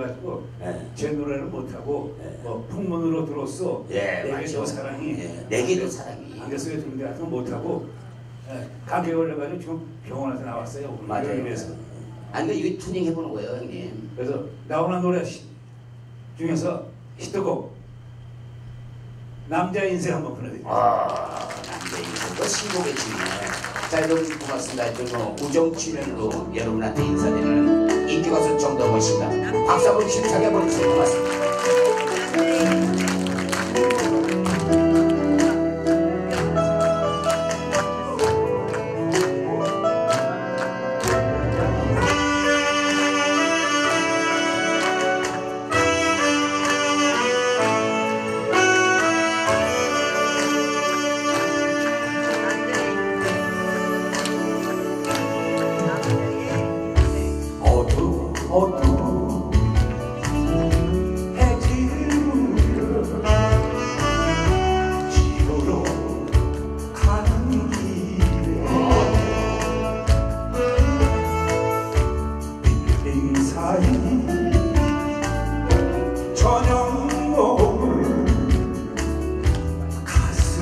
그래가지고 예. 제 노래를 못하고 예. 뭐 풍문으로 들었어 예, 내게도 맞죠. 사랑이 예, 내게도 사랑이. 안개속에 들는데 같은 거 못하고 예. 감기 걸려가지고 지금 병원에서 나왔어요 오늘 맞아요. 그래서 아니 그러니까 이게 투닝 해보는 거예요, 형님. 그래서 나오는 노래 시- 중에서 히트곡 남자 인생 한번 보내드릴게요 아, 남자 인생도 신곡의 주인이네. 자, 여러분 고맙습니다. 뭐 우정 출연으로 여러분한테 인사드리는 가수 정동원 씨입니다. 박수 한번 힘차게 주세요. 고맙습니다.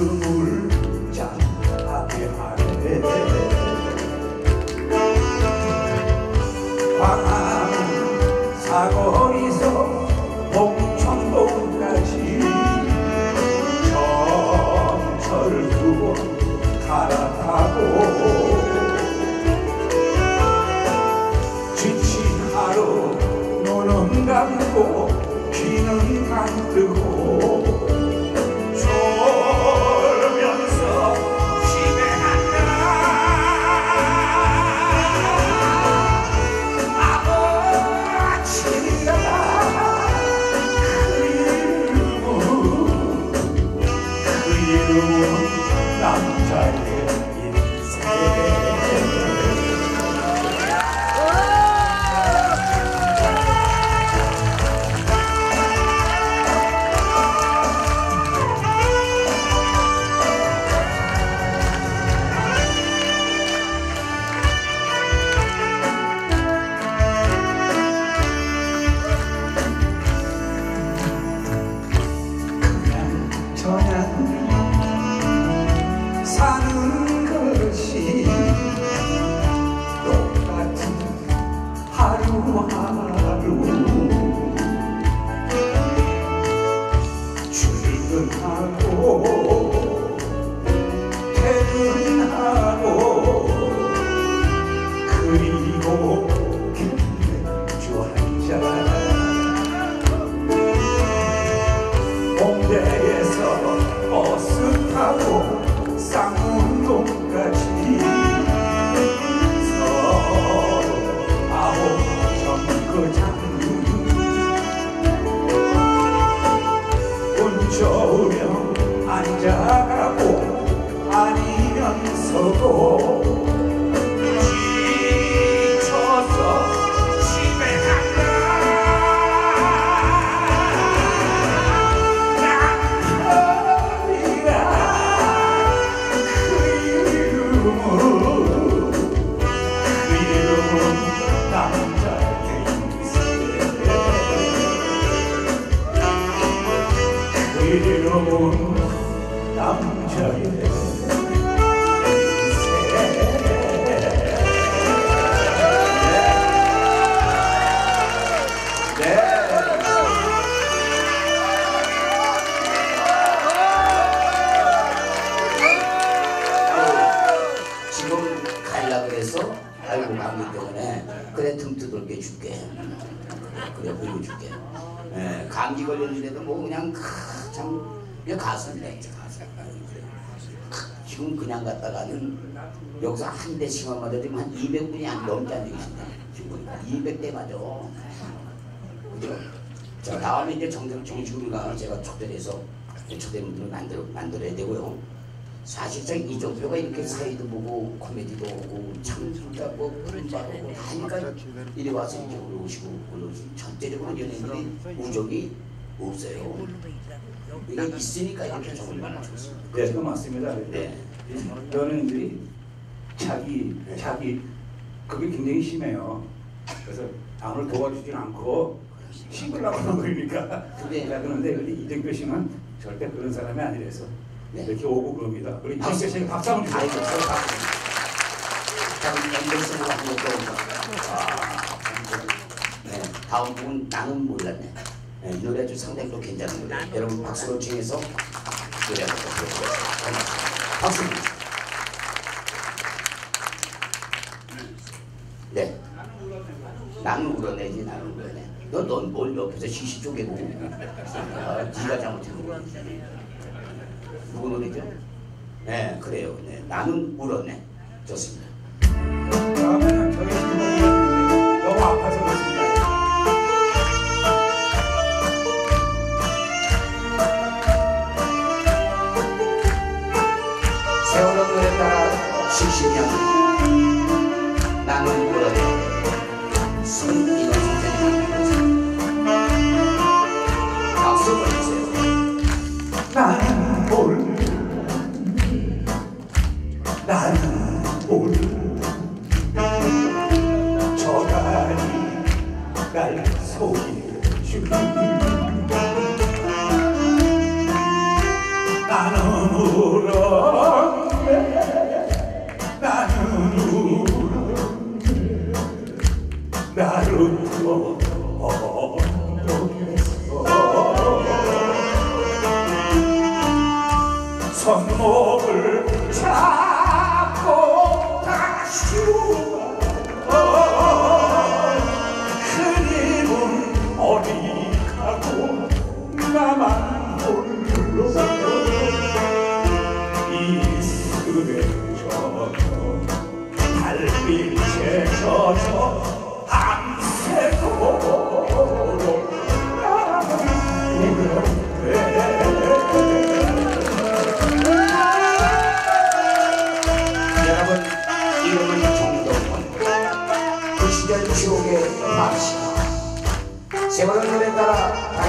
가슴을 짠하게 하네. 광안 사거리서 봉천동까지 전철을 두고 갈아타고 지친 하루 눈은 감고 귀는 감뜨고 이라 그 이름은 남자의 줄게. 그래 보여줄게. 예, 감기 걸렸는데도 뭐 그냥 크, 참 이제 가수. 그래. 크, 지금 그냥 갔다가는 여기서 한 대씩만 맞아도 지금 한 200분이 안 넘지 안 되겠습니다. 지금 200대 맞아. 그죠? 자 다음에 이제 정정 정식으로가 제가 초대해서 초대분들을 만들어 만들어야 되고요. 사실상 이종표가 이렇게 사이도 보고 코미디도 오고 참 진짜 뭐 음바도 오고 하니까 이리 와서 이렇게 올라오시고 올라오시고 전체적으로 연예인들이 우정이 없어요. 이게 있으니까 이렇게 정말 좋습니다. 네, 그 맞습니다. 네. 연예인들이 자기 자기 그게 굉장히 심해요. 그래서 남을 도와주지 않고 하는 거니까. 근데- 자, 그런데 이정표 씨는 절대 그런 사람이 아니라서 네. 이렇게 오고 그럽니다. 우리 박수. 씨는 박수 한번 주세요. 자, 우리 앵글스로 한번 또. 아, 네, 다음 곡은 나는 몰랐네. 네, 이 노래도 상당히 또 괜찮은 노래. 여러분 박수로 칭해서 노래 한번 들어보겠습니다. 박수. 네. 나는 울어내지 나는 울어내. 너넌뭘 옆에서 시시 쪼개고. 아, 네가 잘못한 거야. 누구 노래죠? 네, 그래요. 네, 나는 울었네. 좋습니다. 날 속이주니 나는 울었네 나는 울었네 나를 어떻겠어 손목을 잡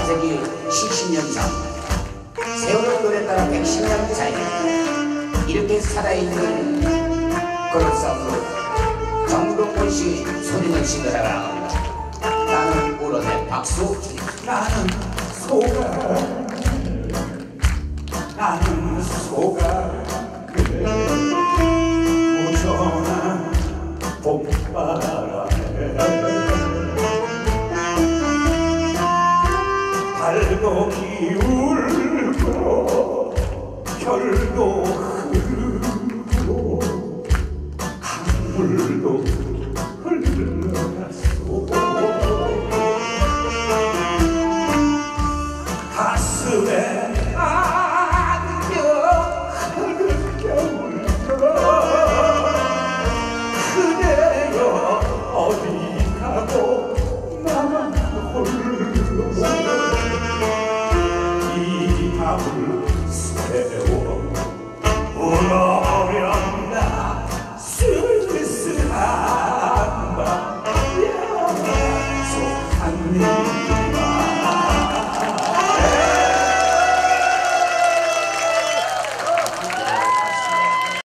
단세기 70년 전 세월호 노래 따라 110년 사이 이렇게 살아있는 그런 싸움으로 정동원 씨 소리는 나갑니다 나는 울어내 박수 나는 소가